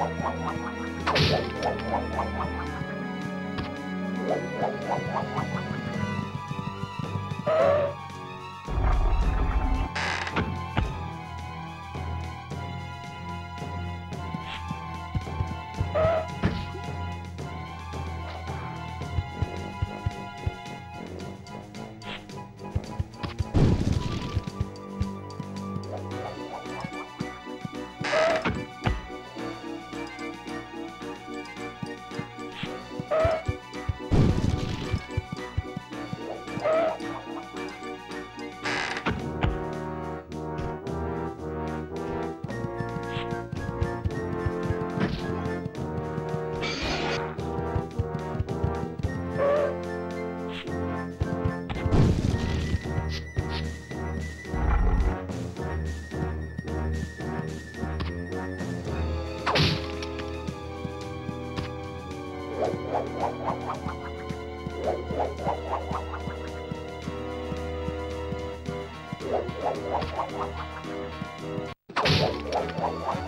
Thank you. Thank you.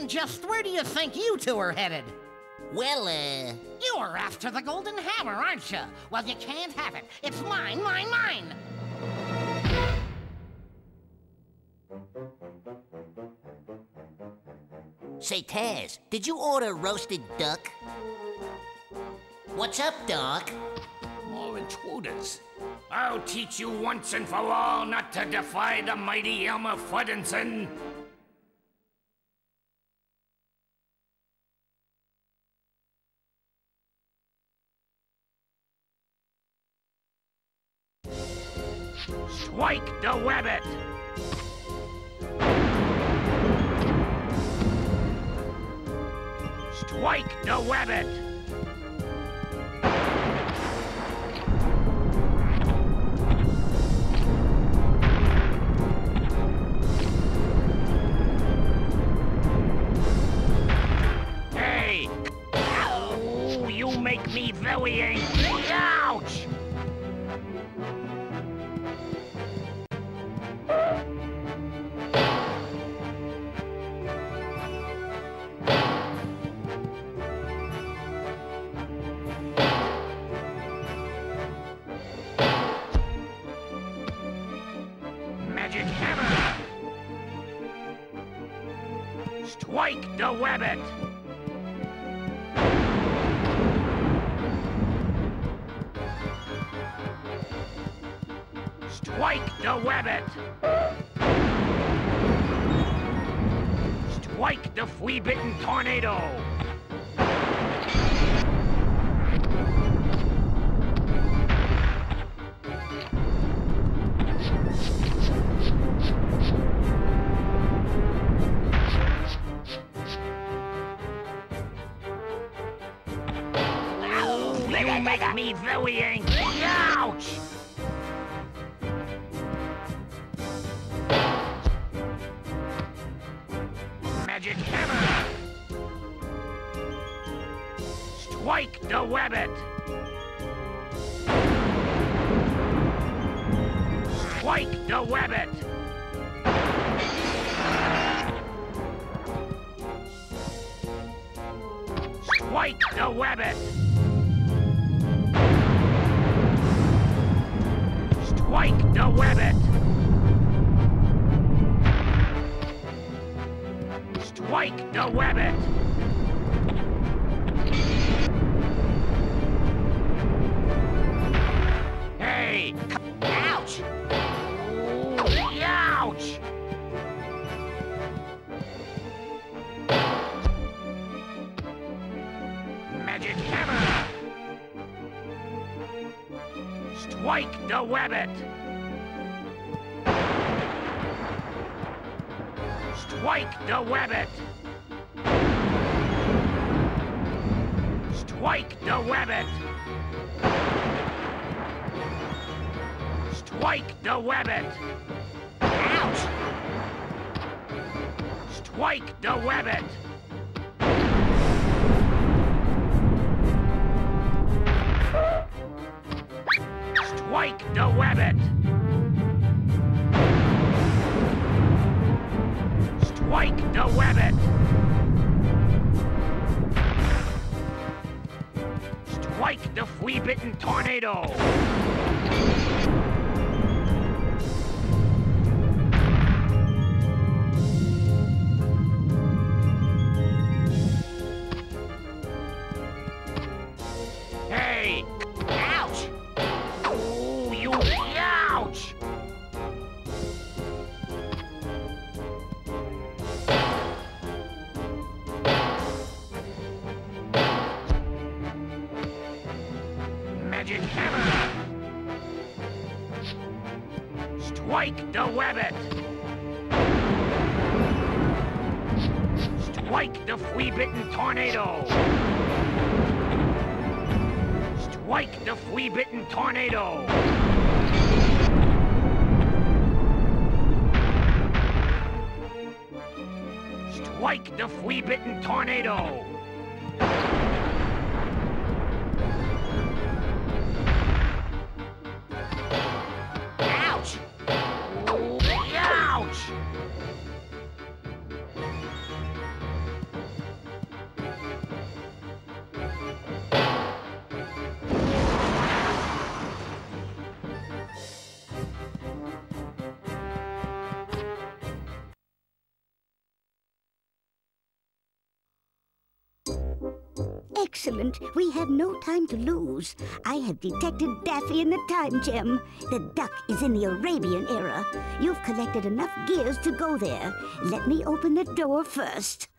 And just where do you think you two are headed? Well, uh... You are after the golden hammer, aren't you? Well, you can't have it. It's mine, mine, mine! Say, Taz, did you order roasted duck? What's up, Doc? More intruders. I'll teach you once and for all not to defy the mighty Elmer Fuddinson. The Webbit! Strike the wabbit! Strike the Webbit! Strike the Webbit! Strike the flea-bitten tornado! You make me very angry! Ouch! Magic hammer! Strike the wabbit! Strike the wabbit! Strike the wabbit! Strike the wabbit! Strike the wabbit! The wabbit! Strike the wabbit! Strike the wabbit! Strike the wabbit! Ouch! Strike the wabbit! Strike the webbit! Strike the webbit! Strike the flea-bitten tornado! Strike the webbit! Strike the flea-bitten tornado! Strike the flea-bitten tornado! Strike the flea-bitten tornado! Excellent. We have no time to lose. I have detected Daffy in the time gem. The duck is in the Arabian era. You've collected enough gears to go there. Let me open the door first.